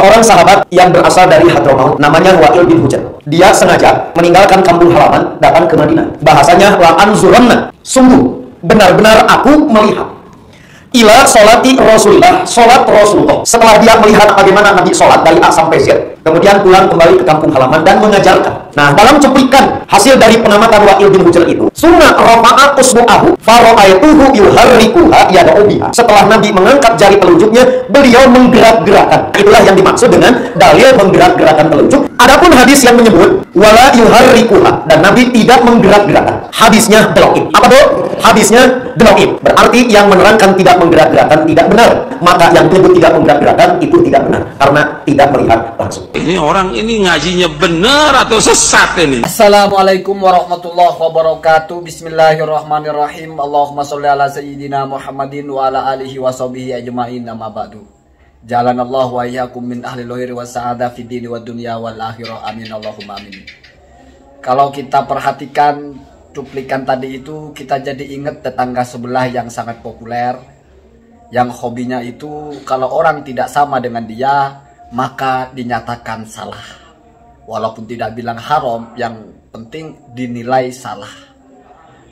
Seorang sahabat yang berasal dari Hadramaut namanya Wa'il bin Hujan. Dia sengaja meninggalkan kampung halaman datang ke Madinah. Bahasanya la'an zuranna. Sungguh, benar-benar aku melihat ila solati Rasulullah, solat Rasulullah. Setelah dia melihat bagaimana Nabi solat dari A sampai Z, kemudian pulang kembali ke kampung halaman dan mengajarkan. Nah, dalam cuplikan hasil dari pengamatan Wa'il bin Hujr itu, sunnah rafa'a usbu'ahu faro'aituhu yuharrikuha yada'u biha. Setelah Nabi mengangkat jari telunjuknya, beliau menggerak-gerakan. Itulah yang dimaksud dengan dalil menggerak-gerakan telunjuk. Adapun hadis yang menyebut wala yuharrikuha dan Nabi tidak menggerak-gerakan. Hadisnya blokin. Apa tuh? Hadisnya blokin. Berarti yang menerangkan tidak menggerak-gerakan tidak benar. Maka yang menyebut tidak menggerak-gerakan itu tidak benar karena tidak melihat langsung. Ini orang ini ngajinya benar atau sesat ini? Assalamualaikum warahmatullahi wabarakatuh. Bismillahirrahmanirrahim. Allahumma sholli ala sayyidina Muhammadin wa ala alihi wa sahbihi ajma'in. Amma ba'du. Jalan Allah wa iyyakum min ahli lohiri wa sa'ada fi dini wa dunya wal akhirah. Amin. Allahumma amin. Kalau kita perhatikan cuplikan tadi itu kita jadi ingat tetangga sebelah yang sangat populer yang hobinya itu kalau orang tidak sama dengan dia maka dinyatakan salah walaupun tidak bilang haram yang penting dinilai salah.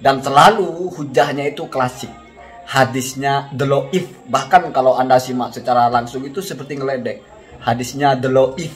Dan selalu hujahnya itu klasik. Hadisnya deloif. Bahkan kalau anda simak secara langsung itu seperti ngeledek. Hadisnya deloif.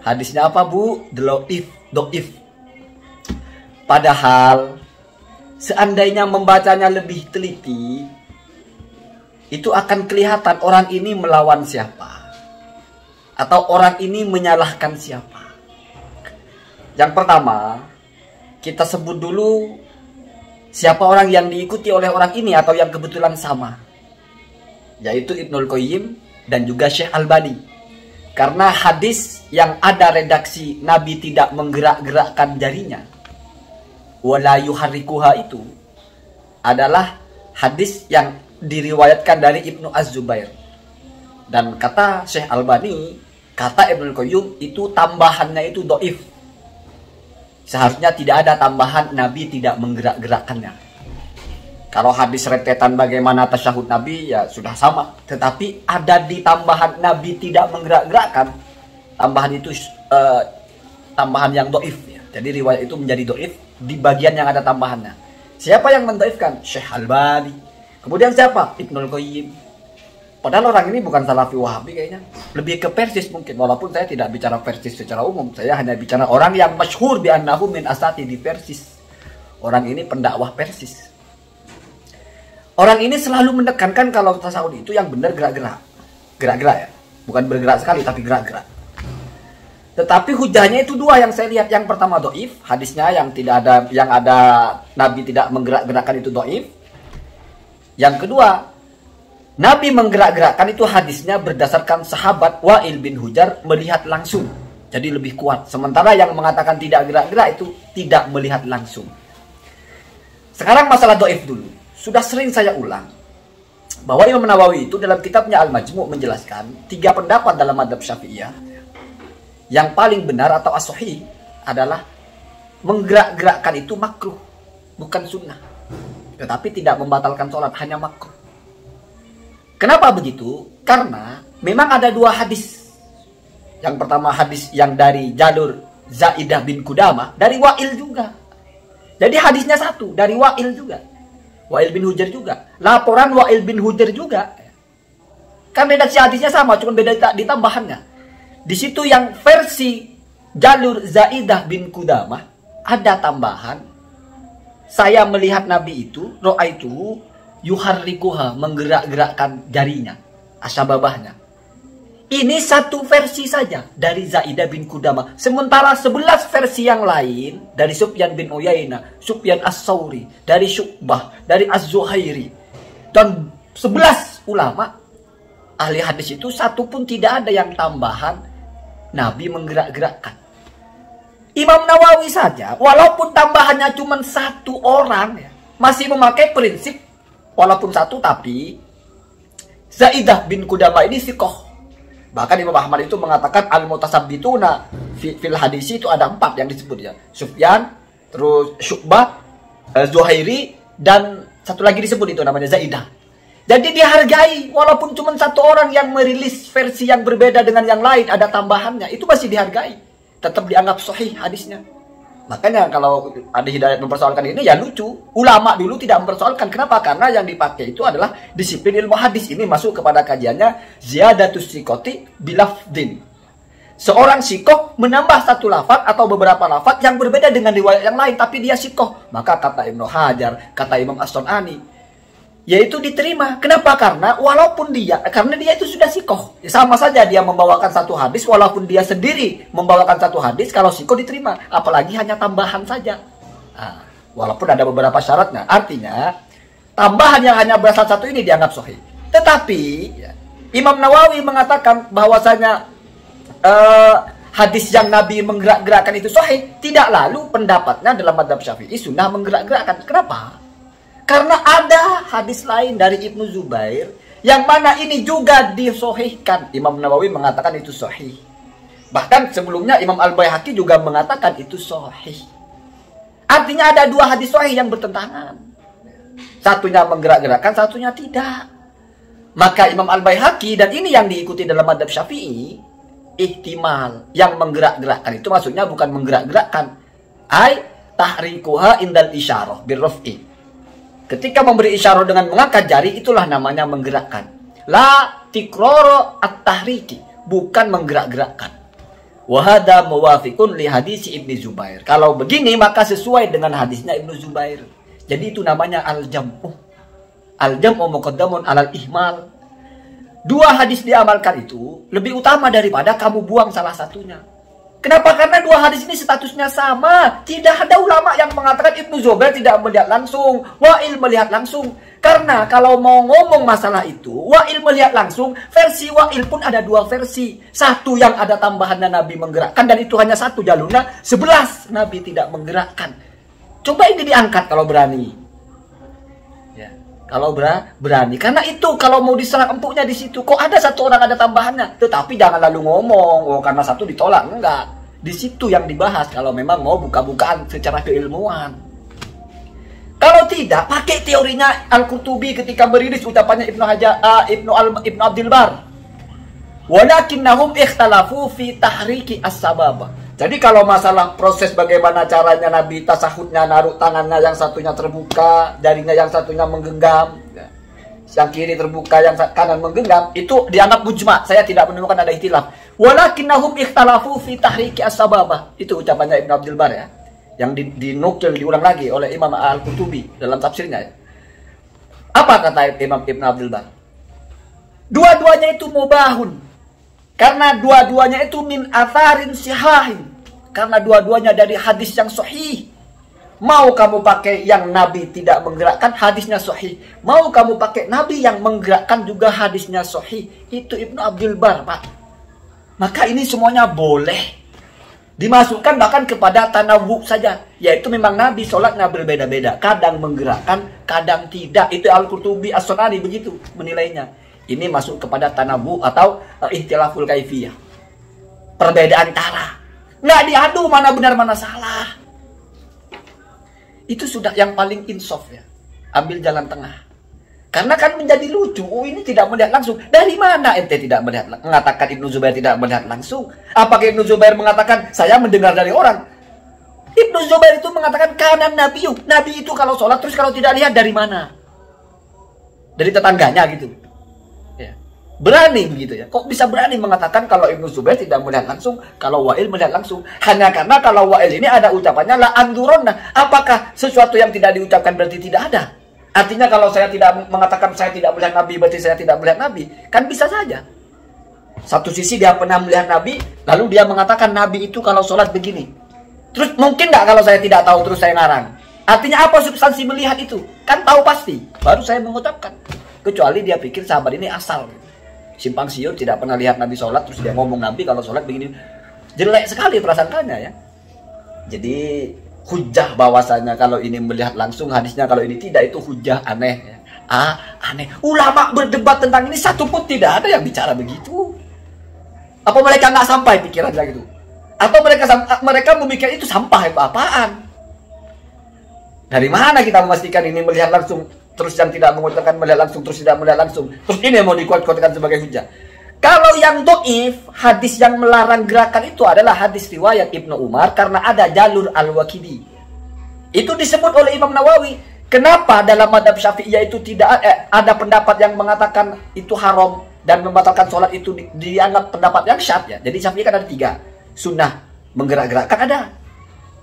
Hadisnya apa bu? Deloif doif. Padahal seandainya membacanya lebih teliti itu akan kelihatan orang ini melawan siapa. Atau orang ini menyalahkan siapa yang pertama, kita sebut dulu siapa orang yang diikuti oleh orang ini atau yang kebetulan sama. Yaitu Ibnul Qayyim dan juga Syekh Albani. Karena hadis yang ada redaksi Nabi tidak menggerak-gerakkan jarinya. Wala yuharrikuha itu adalah hadis yang diriwayatkan dari Ibnu Az-Zubair. Dan kata Syekh Albani, kata Ibnul Qayyim itu tambahannya itu doif Seharusnya tidak ada tambahan Nabi tidak menggerak-gerakkannya. Kalau hadis rentetan bagaimana tasyahud Nabi ya sudah sama. Tetapi ada di tambahan Nabi tidak menggerak-gerakkan. Tambahan itu uh, tambahan yang doif. Ya. Jadi riwayat itu menjadi doif di bagian yang ada tambahannya. Siapa yang mendoifkan? Syekh Al-Bani. Kemudian siapa? Ibnul Qayyim. Padahal orang ini bukan salafi wahabi kayaknya. Lebih ke persis mungkin. Walaupun saya tidak bicara persis secara umum. Saya hanya bicara orang yang masyhur bi annahu min asati di persis. Orang ini pendakwah persis. Orang ini selalu menekankan kalau tasawuf itu yang benar gerak-gerak. Gerak-gerak ya. Bukan bergerak sekali tapi gerak-gerak. Tetapi hujahnya itu dua yang saya lihat. Yang pertama doif, hadisnya yang tidak ada yang ada Nabi tidak menggerak-gerakkan itu doif. Yang kedua, Nabi menggerak-gerakkan itu hadisnya berdasarkan sahabat Wa'il bin Hujar melihat langsung. Jadi lebih kuat. Sementara yang mengatakan tidak gerak-gerak itu tidak melihat langsung. Sekarang masalah doif dulu. Sudah sering saya ulang. Bahwa Imam Nawawi itu dalam kitabnya Al-Majmu' menjelaskan tiga pendapat dalam madhab syafi'iyah. Yang paling benar atau asohi adalah menggerak-gerakkan itu makruh. Bukan sunnah. Tetapi tidak membatalkan sholat, hanya makruh. Kenapa begitu? Karena memang ada dua hadis. Yang pertama hadis yang dari jalur Zaidah bin Kudama dari Wa'il juga. Jadi hadisnya satu dari Wa'il juga. Wa'il bin Hujar juga. Laporan Wa'il bin Hujar juga. Kan redaksi hadisnya sama, cuma beda ditambahannya. Di situ yang versi jalur Zaidah bin Kudama ada tambahan. Saya melihat Nabi itu, roa itu yuharrikuha menggerak-gerakkan jarinya asababahnya ini satu versi saja dari Zaidah bin Kudama sementara sebelas versi yang lain dari Sufyan bin Uyainah Sufyan As-Sauri dari Syukbah dari Az-Zuhairi dan sebelas ulama ahli hadis itu satu pun tidak ada yang tambahan Nabi menggerak-gerakkan. Imam Nawawi saja walaupun tambahannya cuma satu orang ya, masih memakai prinsip walaupun satu tapi Zaidah bin Kudama ini sikoh. Bahkan Imam Ahmad itu mengatakan al mutasabbituna fil hadis itu ada empat yang disebut ya. Sufyan, terus Syukbah, eh, Zuhairi dan satu lagi disebut itu namanya Zaidah. Jadi dihargai walaupun cuma satu orang yang merilis versi yang berbeda dengan yang lain ada tambahannya itu masih dihargai. Tetap dianggap sahih hadisnya. Makanya kalau ada hidayat mempersoalkan ini ya lucu. Ulama dulu tidak mempersoalkan. Kenapa? Karena yang dipakai itu adalah disiplin ilmu hadis. Ini masuk kepada kajiannya ziyadatus sikoti bilafdin. Seorang sikoh menambah satu lafaz atau beberapa lafaz yang berbeda dengan riwayat yang lain, tapi dia sikoh. Maka kata Ibnu Hajar, kata Imam As-Sunani, yaitu diterima. Kenapa? Karena walaupun dia, karena dia itu sudah sikoh. Sama saja dia membawakan satu hadis, walaupun dia sendiri membawakan satu hadis, kalau sikoh diterima. Apalagi hanya tambahan saja. Nah, walaupun ada beberapa syaratnya. Artinya, tambahan yang hanya berasal satu ini dianggap sahih. Tetapi, ya, Imam Nawawi mengatakan bahwasanya uh, hadis yang Nabi menggerak-gerakkan itu sahih, tidak lalu pendapatnya dalam madhab syafi'i sunnah menggerak-gerakkan. Kenapa? Karena ada hadis lain dari Ibnu Zubair yang mana ini juga disohihkan. Imam Nawawi mengatakan itu sahih. Bahkan sebelumnya Imam Al-Baihaqi juga mengatakan itu sahih. Artinya ada dua hadis sahih yang bertentangan. Satunya menggerak-gerakkan, satunya tidak. Maka Imam Al-Baihaqi dan ini yang diikuti dalam madhab syafi'i ihtimal yang menggerak-gerakkan itu maksudnya bukan menggerak-gerakkan ai tahrikuha indal isyarah birraf'i ketika memberi isyarah dengan mengangkat jari itulah namanya menggerakkan. La tikroro at-tahriki bukan menggerak-gerakkan. Wahada muwafiqun li hadis Ibnu Zubair. Kalau begini maka sesuai dengan hadisnya Ibnu Zubair. Jadi itu namanya al-jam'u. Al-jam'u muqaddamun alal ihmal. Dua hadis diamalkan itu lebih utama daripada kamu buang salah satunya. Kenapa? Karena dua hadis ini statusnya sama. Tidak ada ulama yang mengatakan Ibnu Zubair tidak melihat langsung, Wa'il melihat langsung. Karena kalau mau ngomong masalah itu, Wa'il melihat langsung, versi Wa'il pun ada dua versi. Satu yang ada tambahannya Nabi menggerakkan, dan itu hanya satu jalurnya. Sebelas Nabi tidak menggerakkan. Coba ini diangkat kalau berani. Kalau berani. Karena itu kalau mau diserang empuknya di situ. Kok ada satu orang ada tambahannya. Tetapi jangan lalu ngomong. Oh karena satu ditolak. Enggak. Di situ yang dibahas. Kalau memang mau buka-bukaan secara keilmuan. Kalau tidak, pakai teorinya Al-Qurtubi ketika merilis ucapannya Ibnu Hajar, uh, Ibnu Al Ibnu Abdul Bar. Walakinnahum ikhtalafu fi tahriki as-sababah. Jadi kalau masalah proses bagaimana caranya Nabi tasahudnya naruh tangannya yang satunya terbuka, jarinya yang satunya menggenggam, ya. yang kiri terbuka, yang kanan menggenggam, itu dianggap mujma. Saya tidak menemukan ada ikhtilaf. Walakinnahum ikhtalafu fi tahriki as-sababah. Itu ucapannya Ibn Abdul Bar ya. Yang di, dinukil diulang lagi oleh Imam Al-Qurtubi dalam tafsirnya. Ya. Apa kata Imam Ibn Abdul Bar? Dua-duanya itu mubahun. Karena dua-duanya itu min atharin sihahin karena dua-duanya dari hadis yang sahih. Mau kamu pakai yang Nabi tidak menggerakkan hadisnya sahih. Mau kamu pakai Nabi yang menggerakkan juga hadisnya sahih. Itu Ibnu Abdul Bar, Pak. Maka ini semuanya boleh. Dimasukkan bahkan kepada tanawu saja. Yaitu memang Nabi sholatnya berbeda-beda. Kadang menggerakkan, kadang tidak. Itu Al-Qurtubi as begitu menilainya. Ini masuk kepada tanawu atau ihtilaful kaifiyah. Perbedaan cara. Nggak diadu mana benar mana salah. Itu sudah yang paling insaf ya. Ambil jalan tengah. Karena kan menjadi lucu. Oh ini tidak melihat langsung. Dari mana ente tidak melihat mengatakan Ibnu Zubair tidak melihat langsung? Apakah Ibnu Zubair mengatakan saya mendengar dari orang? Ibnu Zubair itu mengatakan kanan Nabi. Nabi itu kalau sholat terus kalau tidak lihat dari mana? Dari tetangganya gitu. Berani begitu ya. Kok bisa berani mengatakan kalau Ibnu Zubair tidak melihat langsung, kalau Wa'il melihat langsung? Hanya karena kalau Wa'il ini ada ucapannya la anduronna. Apakah sesuatu yang tidak diucapkan berarti tidak ada? Artinya kalau saya tidak mengatakan saya tidak melihat Nabi berarti saya tidak melihat Nabi. Kan bisa saja. Satu sisi dia pernah melihat Nabi, lalu dia mengatakan Nabi itu kalau sholat begini. Terus mungkin nggak kalau saya tidak tahu terus saya ngarang? Artinya apa substansi melihat itu? Kan tahu pasti. Baru saya mengucapkan. Kecuali dia pikir sahabat ini asal simpang siur tidak pernah lihat Nabi sholat terus dia ngomong Nabi kalau sholat begini. Jelek sekali perasaannya ya. Jadi hujah bahwasanya kalau ini melihat langsung hadisnya kalau ini tidak itu hujah aneh ya. ah aneh. Ulama berdebat tentang ini satu pun tidak ada yang bicara begitu. Apa mereka nggak sampai pikirannya gitu atau mereka mereka memikir itu sampah itu apaan? Dari mana kita memastikan ini melihat langsung terus yang tidak mengucapkan melihat langsung terus tidak melihat langsung. Terus ini yang mau dikuat-kuatkan sebagai hujah. Kalau yang doif hadis yang melarang gerakan itu adalah hadis riwayat Ibnu Umar karena ada jalur al-wakidi itu disebut oleh Imam Nawawi. Kenapa dalam madhab syafi'iyah itu tidak eh, ada pendapat yang mengatakan itu haram dan membatalkan sholat itu di, dianggap pendapat yang syad ya jadi syafi'i kan ada tiga. Sunnah menggerak-gerakkan ada.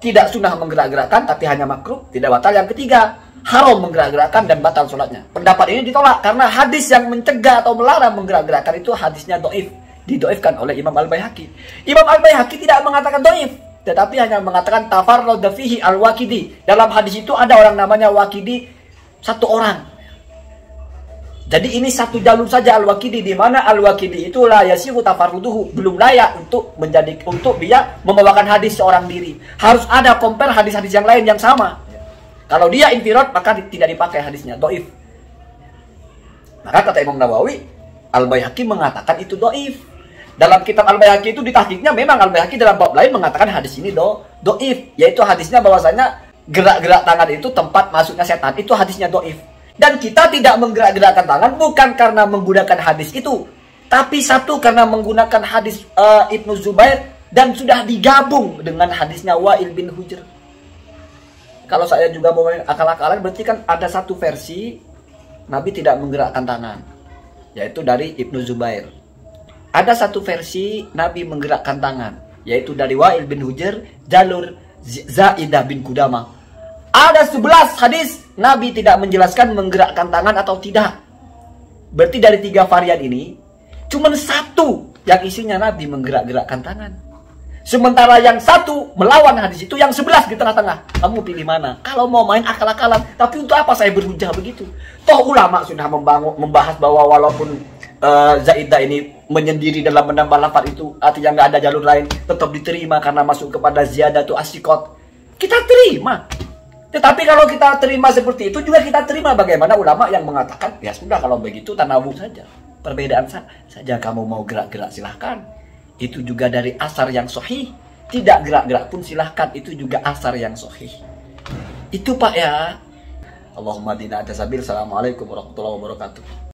Tidak sunnah menggerak-gerakkan tapi hanya makruh tidak batal. Yang ketiga haram menggerak-gerakkan dan batal sholatnya pendapat ini ditolak karena hadis yang mencegah atau melarang menggerak-gerakkan itu hadisnya doif didoifkan oleh Imam Al-Baihaqi Imam Al-Baihaqi tidak mengatakan doif tetapi hanya mengatakan tafarrada fihi al-wakidi dalam hadis itu ada orang namanya wakidi satu orang jadi ini satu jalur saja al-wakidi di mana al-wakidi itu la yasihu tafarruduhu belum layak untuk menjadi untuk dia membawakan hadis seorang diri. Harus ada compare hadis-hadis yang lain yang sama. Kalau dia infirad maka tidak dipakai hadisnya doif. Maka kata Imam Nawawi, Al-Baihaqi mengatakan itu doif. Dalam kitab Al-Baihaqi itu ditahkiknya memang Al-Baihaqi dalam bab lain mengatakan hadis ini do doif, yaitu hadisnya bahwasanya gerak-gerak tangan itu tempat masuknya setan. Itu hadisnya doif. Dan kita tidak menggerak-gerakkan tangan bukan karena menggunakan hadis itu. Tapi satu karena menggunakan hadis uh, Ibnu Zubair dan sudah digabung dengan hadisnya Wa'il bin Hujr. Kalau saya juga mau akal-akalan berarti kan ada satu versi Nabi tidak menggerakkan tangan. Yaitu dari Ibnu Zubair. Ada satu versi Nabi menggerakkan tangan. Yaitu dari Wa'il bin Hujr, jalur Zaidah bin Kudama. Ada 11 hadis Nabi tidak menjelaskan menggerakkan tangan atau tidak. Berarti dari tiga varian ini, cuma satu yang isinya Nabi menggerak-gerakkan tangan. Sementara yang satu melawan hadis itu, yang sebelas di tengah-tengah. Kamu pilih mana? Kalau mau main akal-akalan, tapi untuk apa saya berhujah begitu? Toh ulama sudah membangun, membahas bahwa walaupun uh, Zaidah ini menyendiri dalam menambah lafaz itu, artinya nggak ada jalur lain, tetap diterima karena masuk kepada ziyadatu asikot. Kita terima. Tetapi kalau kita terima seperti itu juga kita terima bagaimana ulama yang mengatakan ya sudah kalau begitu tanawung saja. Perbedaan saja kamu mau gerak-gerak silahkan. Itu juga dari asar yang sohih. Tidak gerak-gerak pun silahkan. Itu juga asar yang sohih. Itu pak ya. Allahumma dina Assalamualaikum warahmatullahi wabarakatuh.